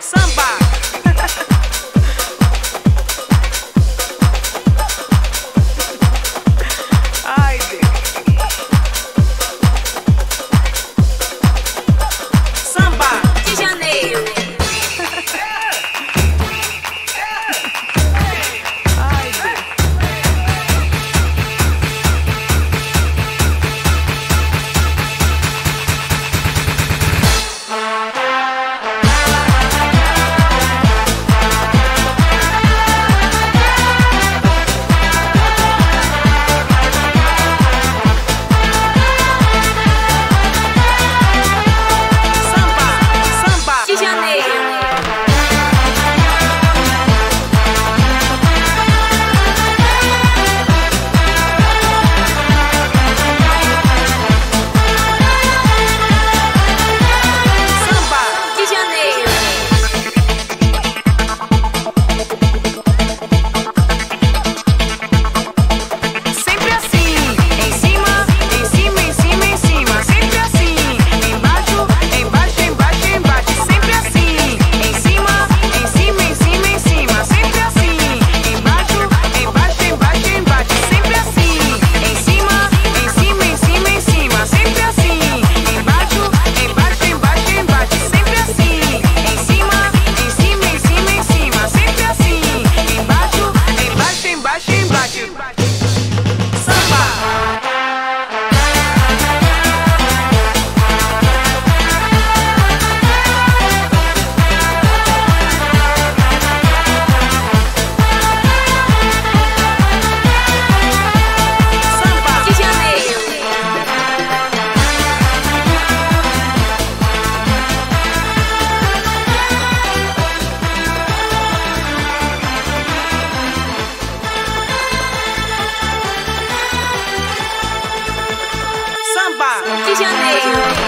Samba. De janeiro.